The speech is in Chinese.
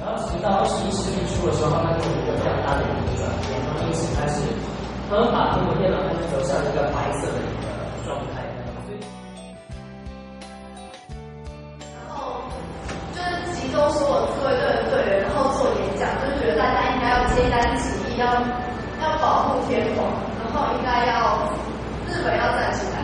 然后直到二十一世纪初的时候，他们有一个大的一个转变，然后因此开始，他们把中国电脑开始走向一个白色的一个状态。然后就是集中所有自卫队的队员，然后做演讲，就觉得大家应该要接单起义，要要保护天皇，然后应该要日本要站起来。